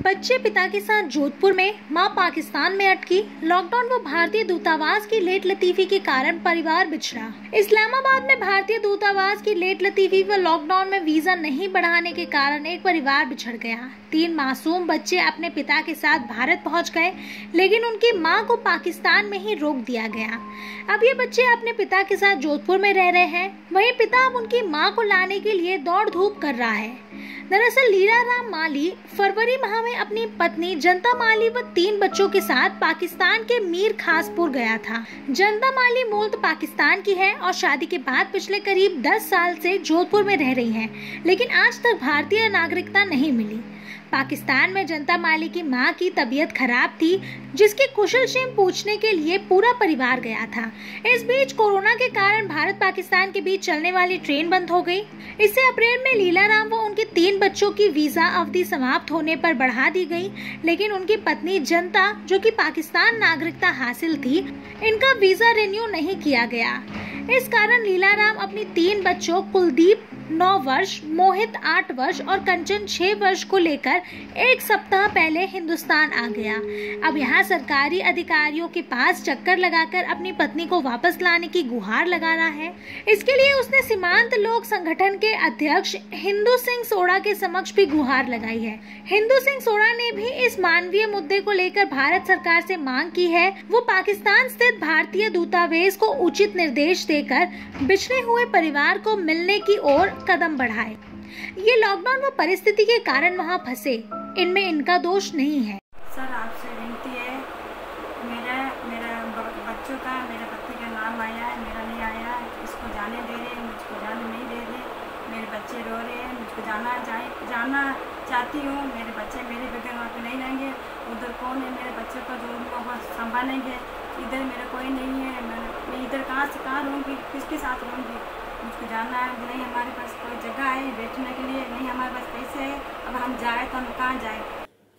बच्चे पिता के साथ जोधपुर में माँ पाकिस्तान में अटकी। लॉकडाउन व भारतीय दूतावास की लेट लतीफी के कारण परिवार बिछड़ा। इस्लामाबाद में भारतीय दूतावास की लेट लतीफी व लॉकडाउन में वीज़ा नहीं बढ़ाने के कारण एक परिवार बिछड़ गया। तीन मासूम बच्चे अपने पिता के साथ भारत पहुँच गए, लेकिन उनकी माँ को पाकिस्तान में ही रोक दिया गया। अब ये बच्चे अपने पिता के साथ जोधपुर में रह रहे हैं। वहीं पिता अब उनकी माँ को लाने के लिए दौड़ धूप कर रहा है। दरअसल लीला राम माली फरवरी माह में अपनी पत्नी जनता माली व तीन बच्चों के साथ पाकिस्तान के मीर खासपुर गया था। जनता माली मूल तो पाकिस्तान की है और शादी के बाद पिछले करीब 10 साल से जोधपुर में रह रही हैं, लेकिन आज तक भारतीय नागरिकता नहीं मिली। पाकिस्तान में जनता माली की माँ की तबीयत खराब थी, जिसकी कुशल क्षेम पूछने के लिए पूरा परिवार गया था। इस बीच कोरोना के कारण भारत पाकिस्तान के बीच चलने वाली ट्रेन बंद हो गई। इससे अप्रैल में लीला राम व उनके तीन बच्चों की वीज़ा अवधि समाप्त होने पर बढ़ा दी गई, लेकिन उनकी पत्नी जनता, जो कि पाकिस्तान नागरिकता हासिल थी, इनका वीज़ा रिन्यू नहीं किया गया। इस कारण लीला राम अपनी तीन बच्चों कुलदीप नौ वर्ष, मोहित आठ वर्ष और कंचन छह वर्ष को लेकर एक सप्ताह पहले हिंदुस्तान आ गया। अब यहाँ सरकारी अधिकारियों के पास चक्कर लगाकर अपनी पत्नी को वापस लाने की गुहार लगा रहा है। इसके लिए उसने सीमांत लोक संगठन के अध्यक्ष हिंदू सिंह सोड़ा के समक्ष भी गुहार लगाई है। हिंदू सिंह सोड़ा ने भी इस मानवीय मुद्दे को लेकर भारत सरकार से मांग की है। वो पाकिस्तान स्थित भारतीय दूतावास को उचित निर्देश देकर बिछड़े हुए परिवार को मिलने की ओर कदम बढ़ाए। ये लॉकडाउन व परिस्थिति के कारण वहाँ फंसे। इनमें इनका दोष नहीं है। सर, आपसे विनती है, मेरा मेरा बच्चों का, मेरे पति का नाम आया है, मेरा नहीं आया इसको जाने दे रहे हैं, मुझको जाने नहीं दे रहे मेरे बच्चे रो रहे हैं, मुझको जाना जाए, जाना चाहती हूँ। मेरे बच्चे मेरे बगैर वहाँ पे नहीं रहेंगे। उधर कौन है मेरे बच्चे को जो उनको वहाँ संभालेंगे? इधर मेरा कोई नहीं है मैं इधर कहाँ से, कहाँ रहूँगी? किसके साथ रहूँगी? मुझको जानना है नहीं हमारे पास कोई जगह है बैठने के लिए नहीं हमारे पास पैसे है अब हम जाए तो हम कहाँ जाए?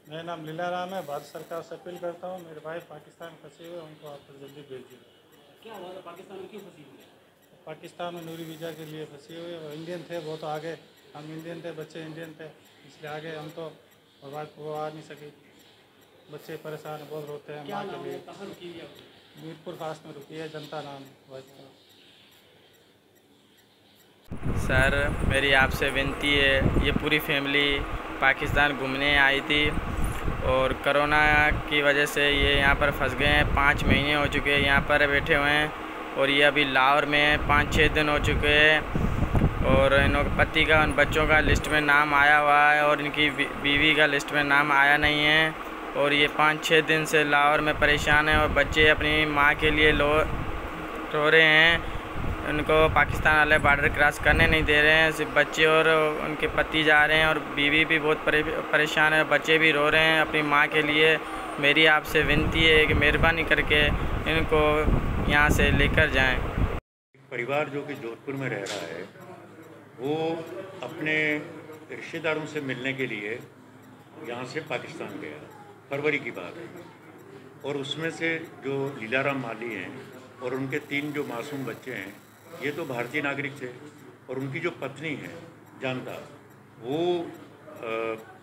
मेरा नाम लीला राम है भारत सरकार से अपील करता हूँ मेरे भाई पाकिस्तान फंसे हुए उनको आप जल्दी भेज दीजिए। क्या हुआ पाकिस्तान में क्यों फंसी हुई? पाकिस्तान में नूरी वीज़ा के लिए फंसे हुई वो इंडियन थे वो तो आगे हम इंडियन थे बच्चे इंडियन थे इसलिए आगे हम तो बात वो आ नहीं सके। बच्चे परेशान बहुत रोते हैं माँ के लिए। मीरपुर खास में रुकी है जनता नाम वाइफ का सर, मेरी आपसे विनती है, ये पूरी फैमिली पाकिस्तान घूमने आई थी और करोना की वजह से ये यहाँ पर फंस गए हैं। पाँच महीने हो चुके हैं यहाँ पर बैठे हुए हैं और ये अभी लाहौर में है। पाँच छः दिन हो चुके हैं और इन पति का, उन बच्चों का लिस्ट में नाम आया हुआ है और इनकी बीवी का लिस्ट में नाम आया नहीं है और ये पाँच छः दिन से लाहौर में परेशान है और बच्चे अपनी माँ के लिए लो, रो रहे हैं। उनको पाकिस्तान वाले बॉर्डर क्रॉस करने नहीं दे रहे हैं। सिर्फ़ बच्चे और उनके पति जा रहे हैं और बीवी भी बहुत परे, परेशान है। बच्चे भी रो रहे हैं अपनी माँ के लिए। मेरी आपसे विनती है कि मेहरबानी करके इनको यहाँ से लेकर जाएँ। परिवार जो कि जोधपुर में रह रहा है वो अपने रिश्तेदारों से मिलने के लिए यहाँ से पाकिस्तान गया। फरवरी की बात है। और उसमें से जो लीलाराम माली हैं और उनके तीन जो मासूम बच्चे हैं ये तो भारतीय नागरिक थे और उनकी जो पत्नी है जानता वो आ,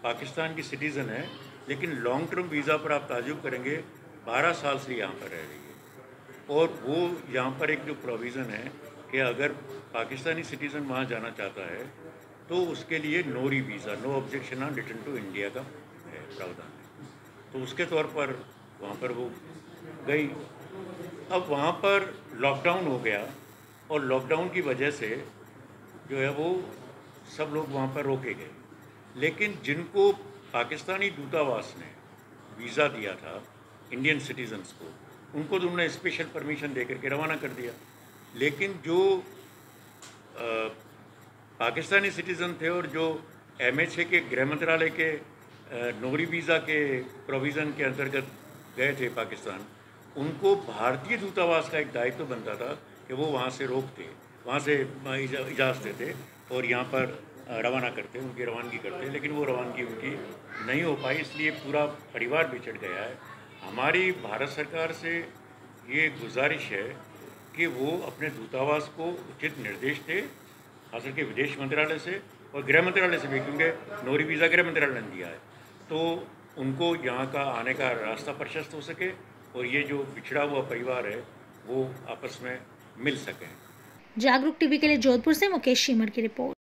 पाकिस्तान की सिटीज़न है लेकिन लॉन्ग टर्म वीज़ा पर आप ताजुब करेंगे 12 साल से यहाँ पर रह रही है। और वो यहाँ पर एक जो प्रोविज़न है कि अगर पाकिस्तानी सिटीज़न वहाँ जाना चाहता है तो उसके लिए NORI visa no objection on return to India का है प्रावधान है। तो उसके तौर पर वहाँ पर वो गई। अब वहाँ पर लॉकडाउन हो गया और लॉकडाउन की वजह से जो है वो सब लोग वहाँ पर रोके गए। लेकिन जिनको पाकिस्तानी दूतावास ने वीज़ा दिया था इंडियन सिटीजन्स को उनको तो उन्होंने स्पेशल परमिशन दे करके रवाना कर दिया। लेकिन जो आ, पाकिस्तानी सिटीज़न थे और जो एम के गृह मंत्रालय के नौरी वीज़ा के प्रोविज़न के अंतर्गत गए थे पाकिस्तान उनको भारतीय दूतावास का एक दायित्व तो बनता था कि वो वहाँ से रोकते, वहाँ से इजाज़त देते और यहाँ पर रवाना करते, उनकी रवानगी करते, लेकिन वो रवानगी उनकी नहीं हो पाई, इसलिए पूरा परिवार बिछड़ गया है। हमारी भारत सरकार से ये गुजारिश है कि वो अपने दूतावास को उचित निर्देश दे, खास करके विदेश मंत्रालय से और गृह मंत्रालय से भी, क्योंकि नोरी वीज़ा गृह मंत्रालय ने दिया है। तो उनको यहाँ का आने का रास्ता प्रशस्त हो सके और ये जो बिछड़ा हुआ परिवार है, वो आपस में मिल सके। जागरूक टीवी के लिए जोधपुर से मुकेश शीमर की रिपोर्ट।